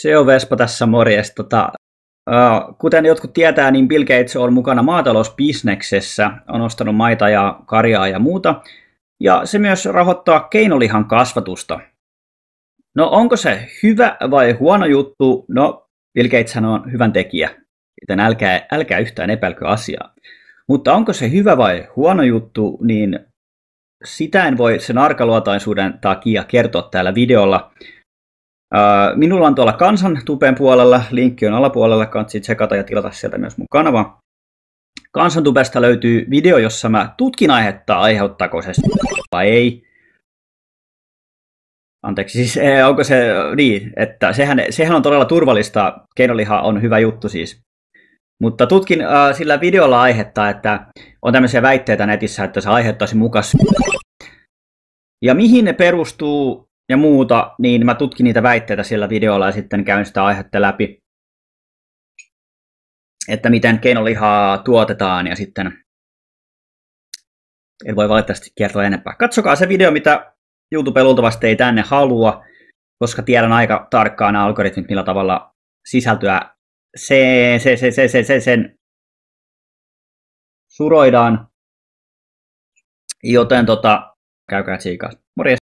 Se on Vespa tässä morjes. Tota, uh, kuten jotkut tietää, niin Bill Gates on mukana maatalousbisneksessä, on ostanut maita ja karjaa ja muuta, ja se myös rahoittaa keinolihan kasvatusta. No onko se hyvä vai huono juttu? No, Bill Gates on hyvän tekijä, joten älkää, älkää yhtään epäilkö asiaa. Mutta onko se hyvä vai huono juttu, niin sitä en voi sen arkaluotaisuuden takia kertoa täällä videolla. Minulla on tuolla kansan tupen puolella, linkki on alapuolella, kannattaa tsekata ja tilata sieltä myös mun kanava. Kansantubesta löytyy video, jossa mä tutkin aihetta, aiheuttaako se vai ei. Anteeksi, siis eh, onko se niin, että sehän, sehän on todella turvallista, keinoliha on hyvä juttu siis. Mutta tutkin äh, sillä videolla aihetta, että on tämmöisiä väitteitä netissä, että se aiheuttaisi mukas. Ja mihin ne perustuu ja muuta, niin mä tutkin niitä väitteitä sillä videolla ja sitten käyn sitä aihetta läpi. Että miten keinolihaa tuotetaan ja sitten en voi valitettavasti kertoa enempää. Katsokaa se video, mitä YouTube luultavasti ei tänne halua, koska tiedän aika tarkkaan algoritmit, millä tavalla sisältöä se, se, se, se, se, se, sen suroidaan. Joten tota, käykää tsiikaa. Morjes.